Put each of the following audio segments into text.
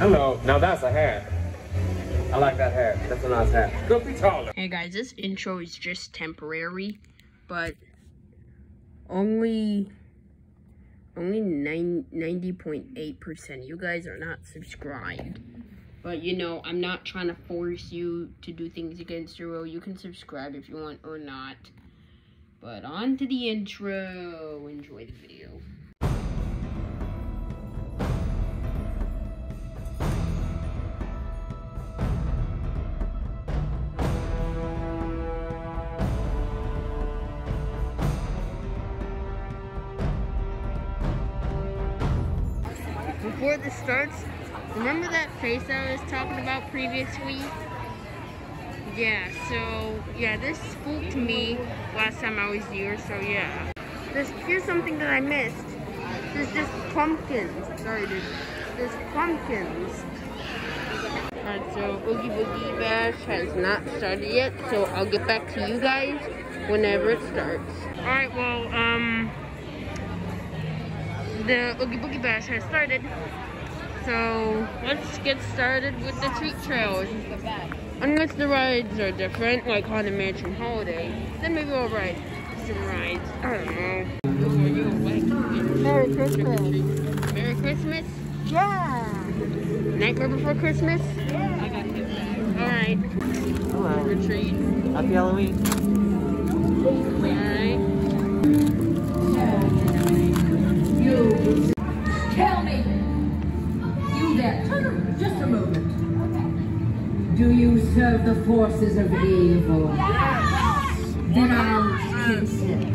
Hello. Now that's a hat. I like that hat. That's a nice hat. Go be taller. Hey guys, this intro is just temporary, but only only 90.8% you guys are not subscribed. But you know, I'm not trying to force you to do things against your will. You can subscribe if you want or not. But on to the intro. Enjoy the video. This starts, remember that face I was talking about previously? Yeah, so, yeah, this spooked me last time I was here, so yeah. There's, here's something that I missed. There's just pumpkins. Sorry, there's, there's pumpkins. Alright, so Oogie Boogie Bash has not started yet, so I'll get back to you guys whenever it starts. Alright, well, um, the Oogie Boogie Bash has started. So let's get started with the treat trails. Unless the rides are different, like Haunted Mansion Holiday, then maybe we'll ride some rides. I don't know. Merry Christmas. Merry Christmas? Yeah. Nightmare Before Christmas? Yeah. Alright. Hello. Retreat. Happy Halloween. Alright. You around moment. Do you serve the forces of evil? Then I'll consent.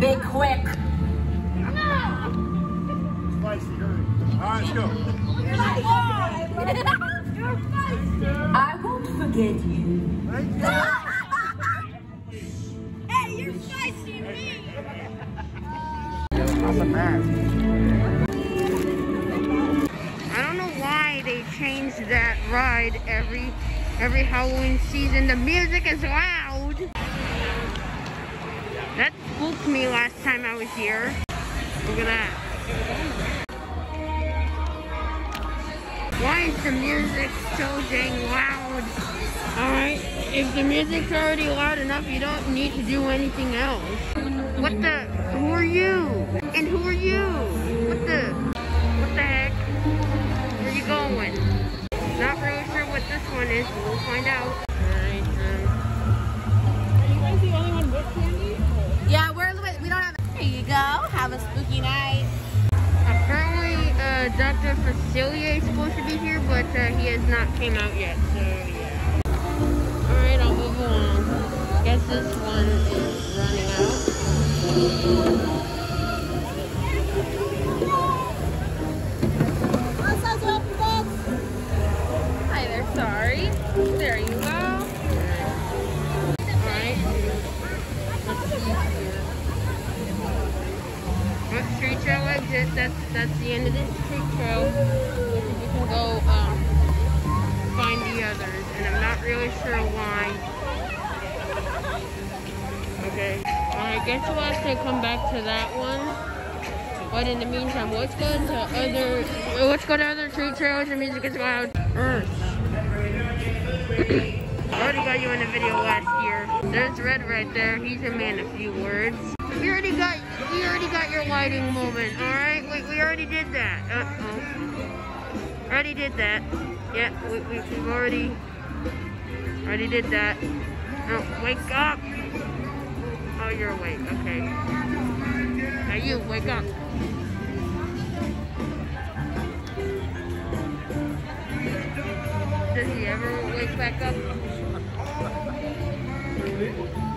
Be quick. No. Spicy, hurry. All right, let's go. I won't forget you. Hey, you're spicy me! I that ride every every Halloween season. The music is loud. That spooked me last time I was here. Look at that. Why is the music so dang loud? Alright, if the music's already loud enough, you don't need to do anything else. What the? Who are you? And who are you? What the? What the heck? Where are you going? Not really sure what this one is, but we'll find out. Alright, um, Are you guys the only one with candy? Yeah, we're we don't have. There you go. Have a spooky night. apparently, uh, Dr. Facilier is supposed to be here, but uh, he has not came out yet, so yeah. Alright, I'll move along. Guess this one is running out. Trail exit? That's that's the end of this treat trail. We can go um find the others, and I'm not really sure why. Okay. I guess we'll have to come back to that one. But in the meantime, let's go to other let's go to other treat trails. The music is loud. Earth. I already got you in the video last year. There's Red right there. He's a man of few words. We already got we already got your lighting moment, alright? We, we already did that. Uh oh. Already did that. Yeah, we, we, we've already already did that. No, wake up! Oh, you're awake. Okay. Now you, wake up. Does he ever wake back up?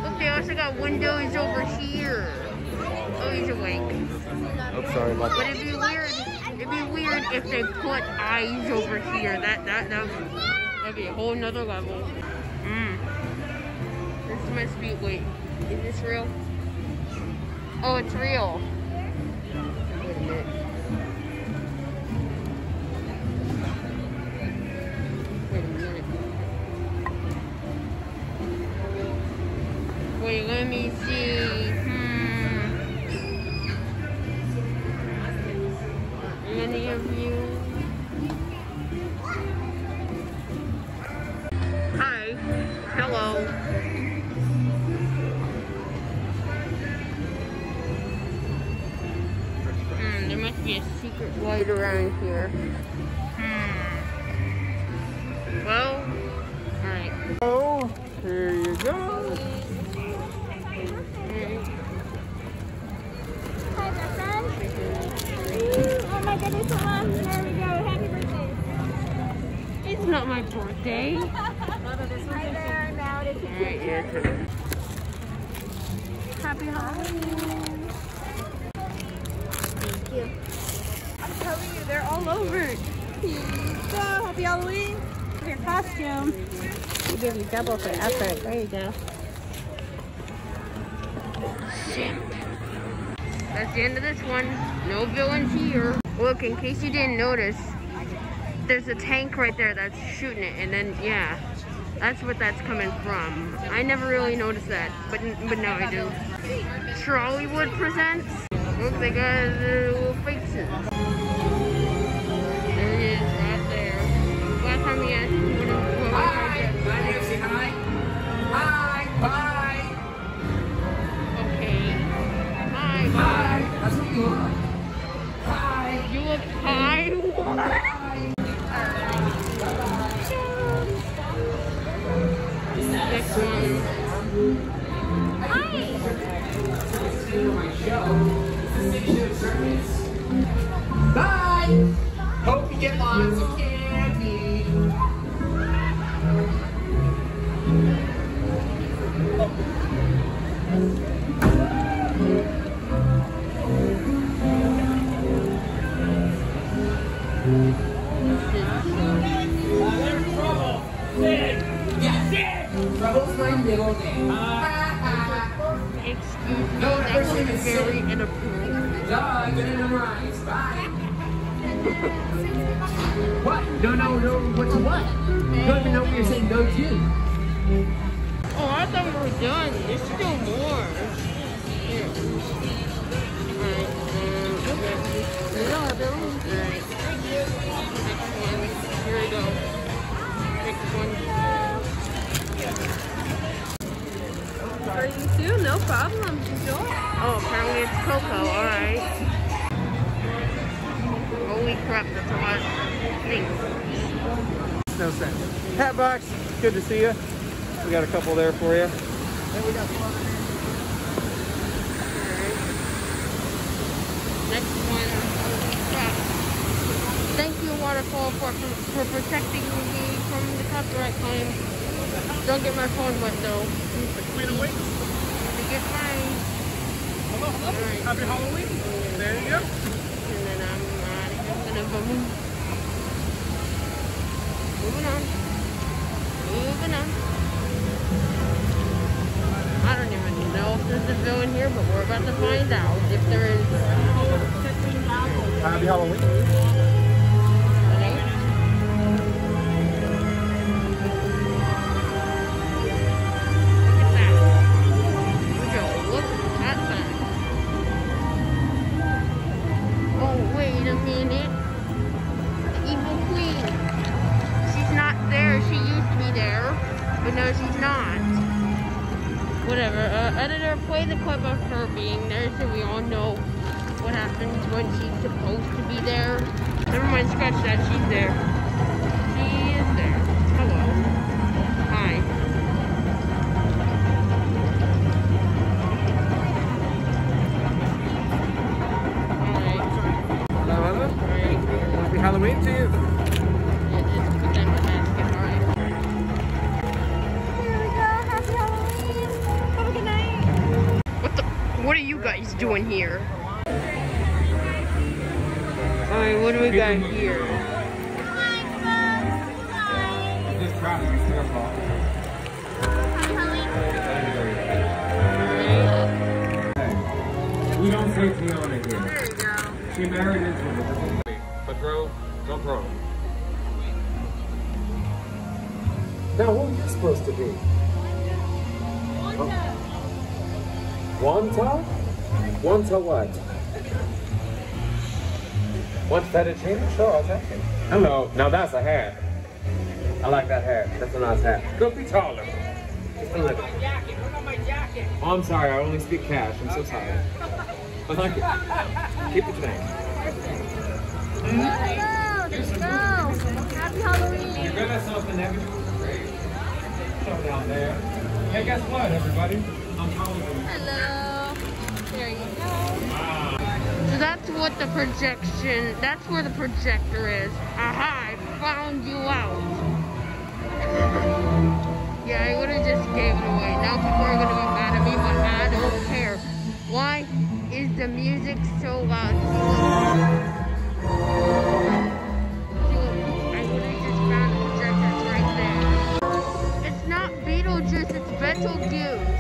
Look, they also got windows over here. Oh, he's awake. I'm sorry about that. But it'd be weird. It'd be weird if they put eyes over here. That that that that'd be a whole nother level. Mm. This must be. Wait, is this real? Oh, it's real. Wait a minute. Wait a minute. Wait, let me see. You. I'm telling you, they're all over. So, happy Halloween. For your costume. We give you double for effort. There you go. That's the end of this one. No villains here. Look, in case you didn't notice, there's a tank right there that's shooting it, and then yeah, that's what that's coming from. I never really noticed that, but but now I do. Trolleywood presents. Look, they got their couple there for you. Next one. Crap. Thank you, Waterfall, for, for, for protecting me from the copyright claim. Don't get my phone wet, though. To get mine. Hello, hello. Alright. Happy Halloween. There you go. And then I'm out of here. I'm gonna boom. Moving on. Moving on. I don't even know if there's a villain here, but we're about to find out if there is. Happy Halloween. Play the clip of her being there so we all know what happens when she's supposed to be there. Never mind, scratch that. She's there. be? Wanta. Wanta? Wanta what? Want fettuccine? Sure, I'll take it. Hello. Now that's a hat. I like that hat. That's a nice hat. Could be taller. Just a little. Oh, I'm sorry. I only speak cash. I'm so sorry. But thank you. Keep the change. Hello. Let's. Happy Halloween. You're good at something, out there. Hey, guess what, everybody? I'm calling Hello. There you go. Wow. So that's what the projection, that's where the projector is. Aha, I found you out. Yeah, I would have just gave it away. Now people are going to be mad at me, but I don't care. Why is the music so loud? so goo.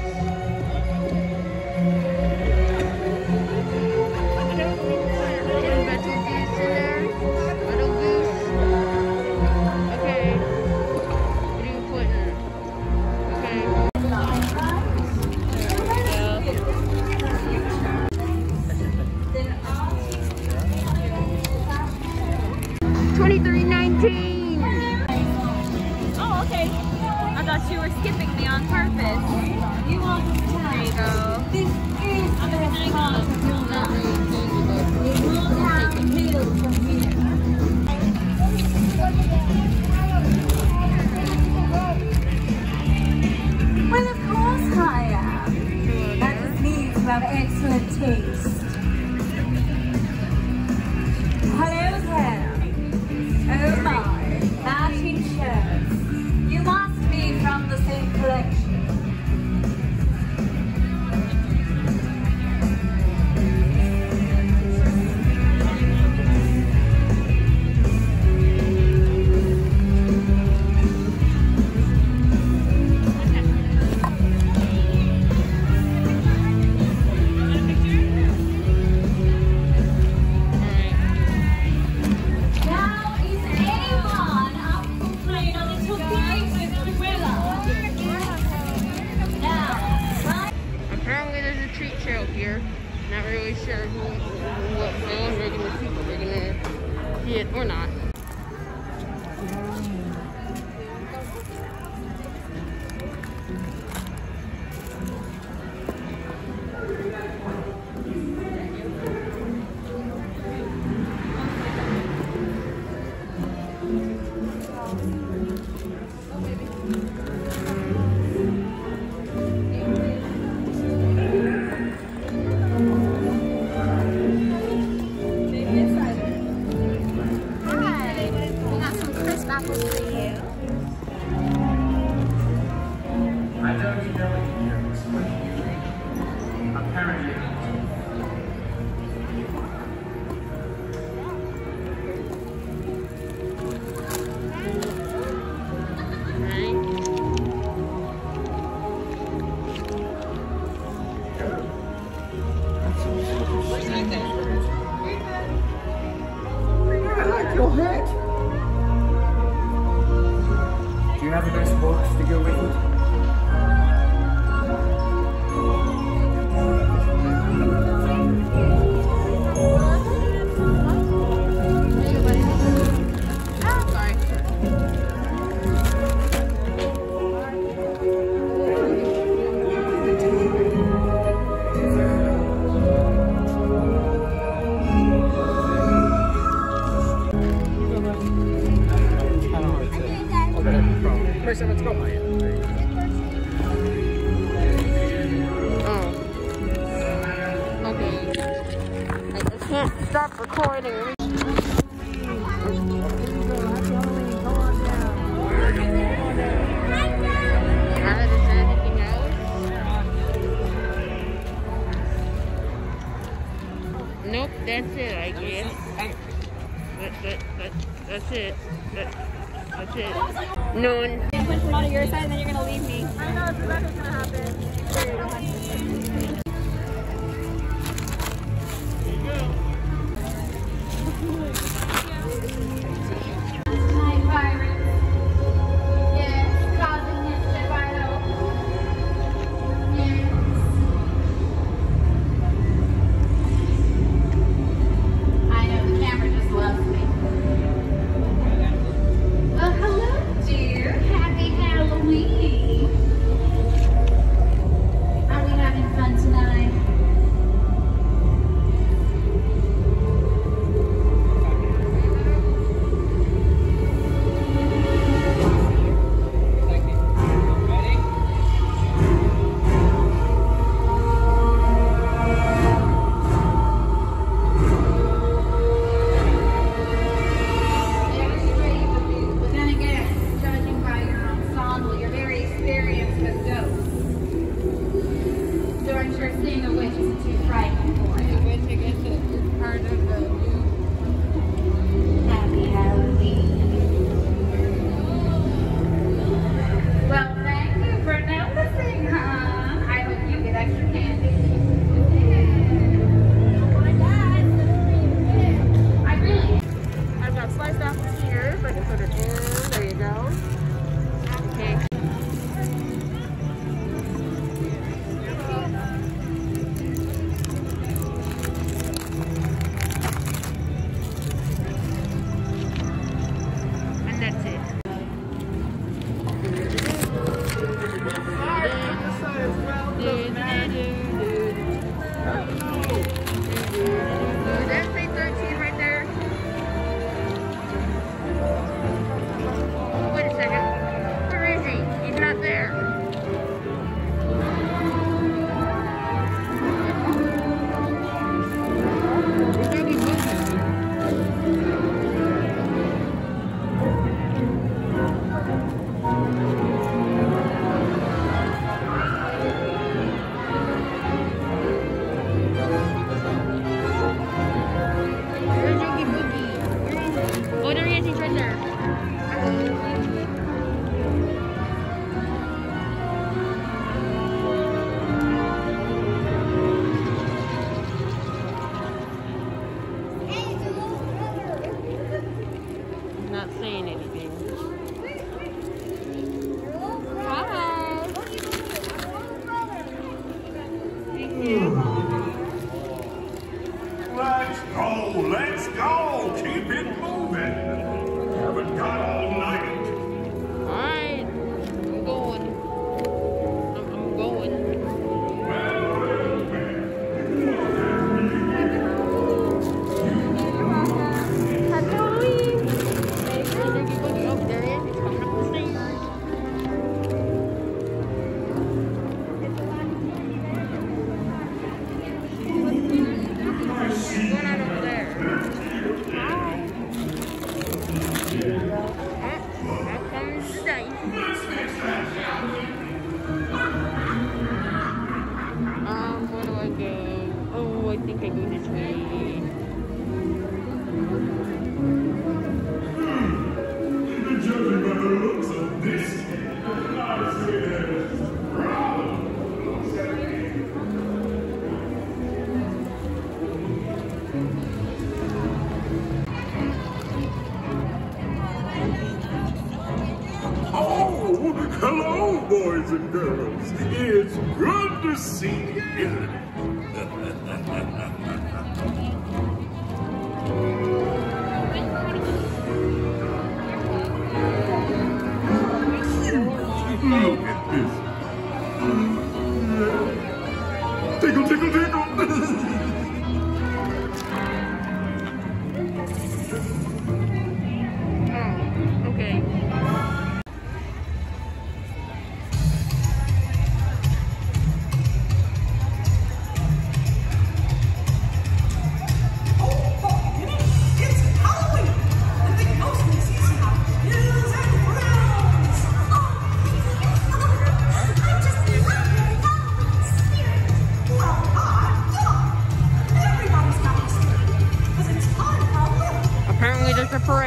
Boys and girls. It's good to see you.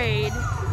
There's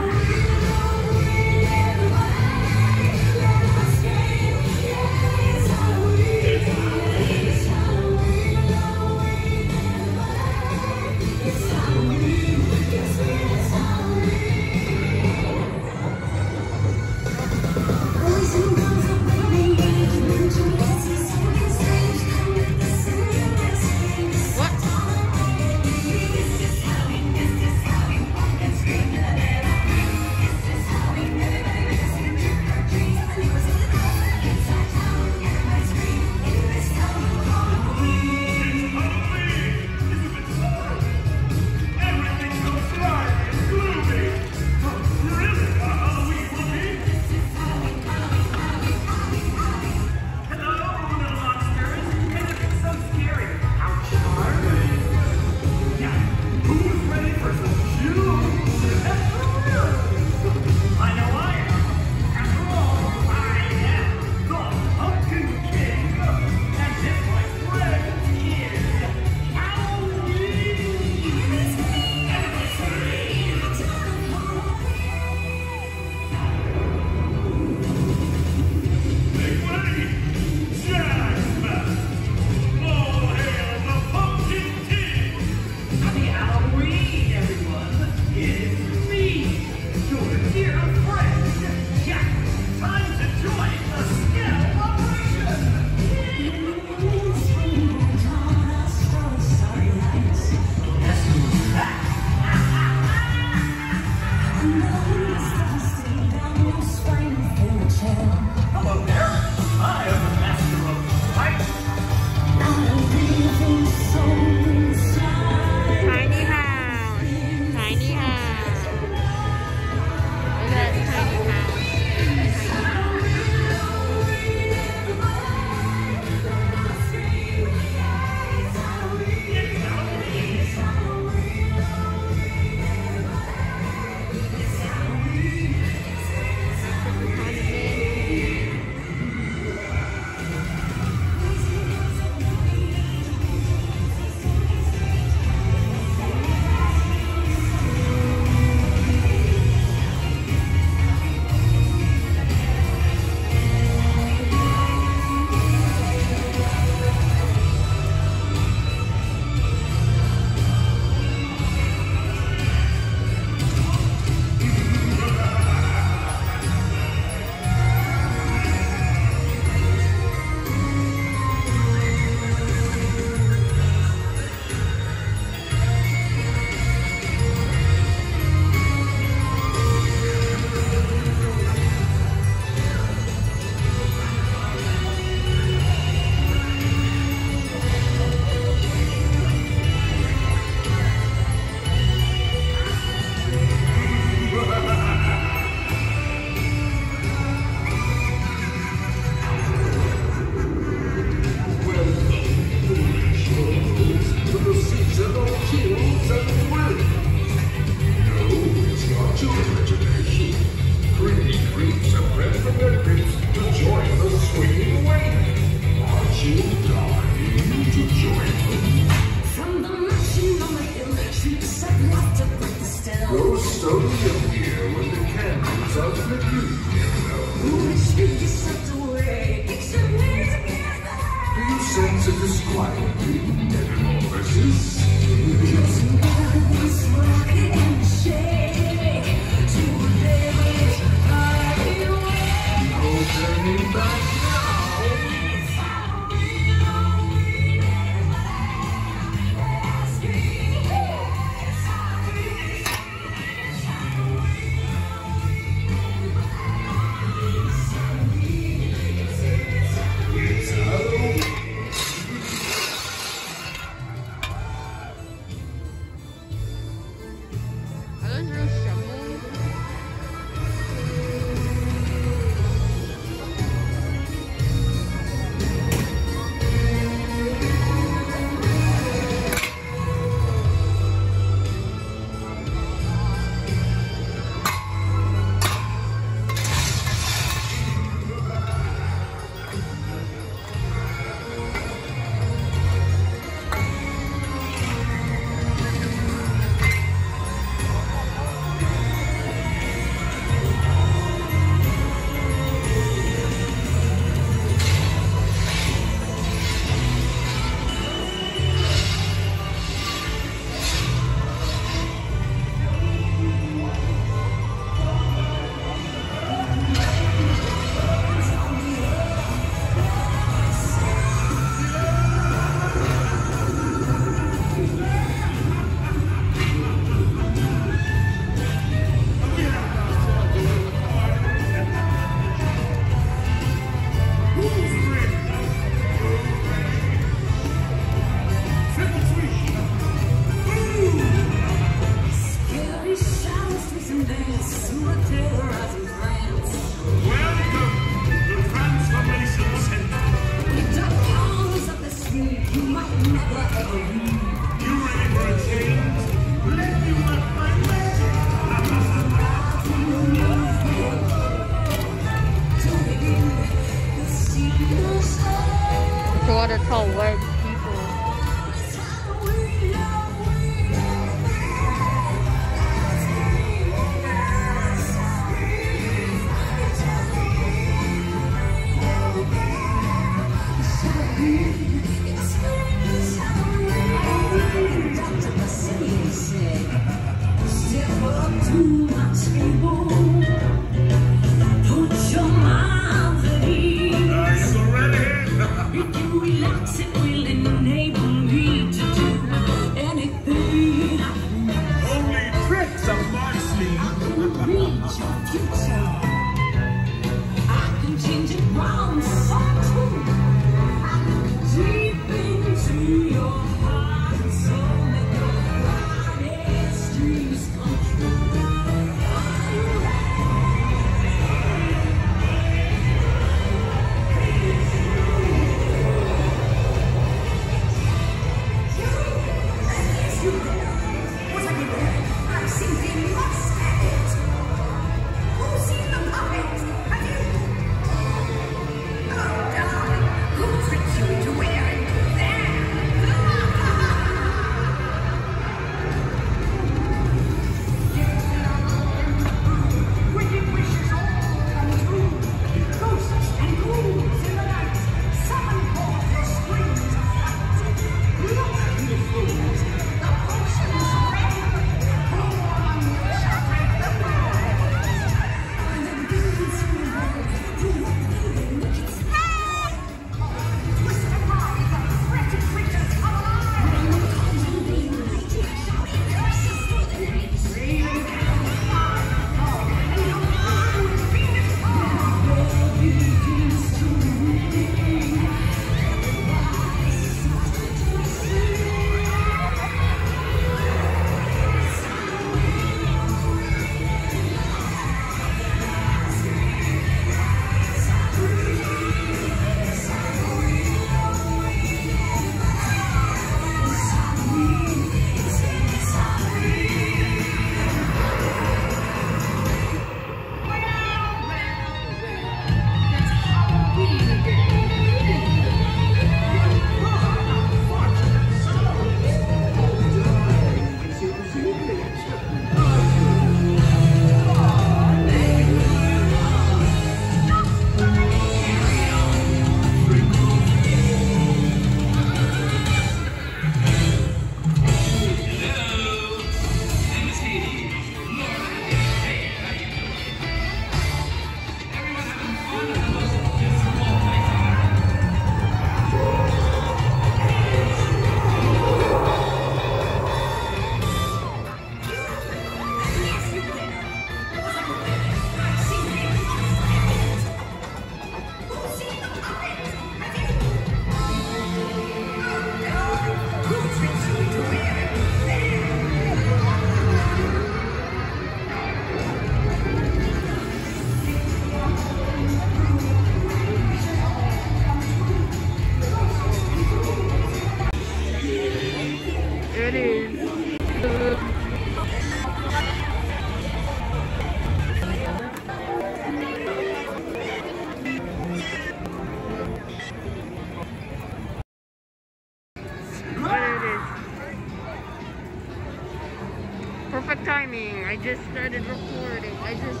Morning. I just started recording. I just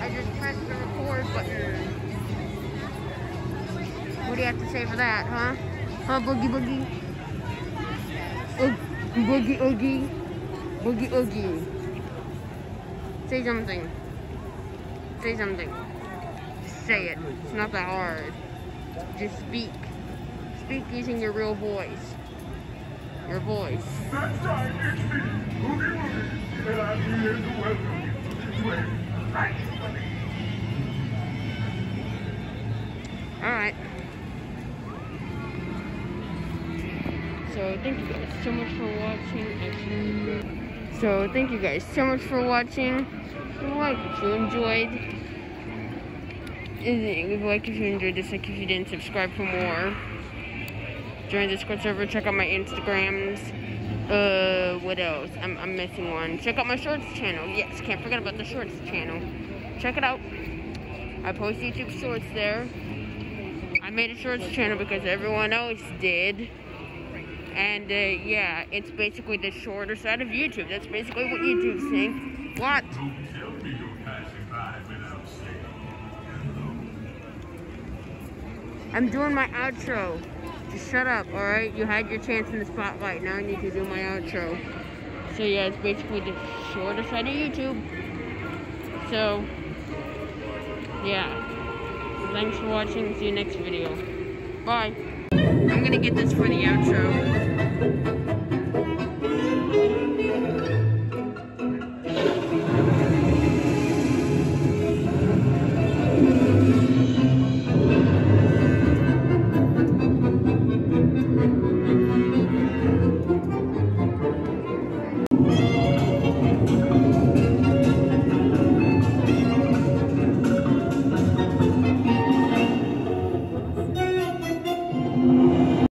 I just pressed the record button. What do you have to say for that, huh? Huh, boogie boogie? Oog, boogie oogie? Boogie oogie. Say something. Say something. Say it. It's not that hard. Just speak. Speak using your real voice. Your voice. And I'm Alright. So thank you guys so much for watching. So thank you guys so much for watching. Like if you enjoyed. Leave a like if you enjoyed this, like if you didn't subscribe for more. Join the Discord server, check out my Instagrams. Uh, what else? I'm, I'm missing one. Check out my Shorts channel. Yes, can't forget about the Shorts channel. Check it out. I post YouTube Shorts there. I made a Shorts channel because everyone else did. And uh, yeah, it's basically the shorter side of YouTube. That's basically what YouTube's saying. What? I'm doing my outro. Shut up, alright? You had your chance in the spotlight. Now I need to do my outro. So yeah, it's basically the shorter side of YouTube. So, yeah. Thanks for watching. See you next video. Bye. I'm gonna get this for the outro.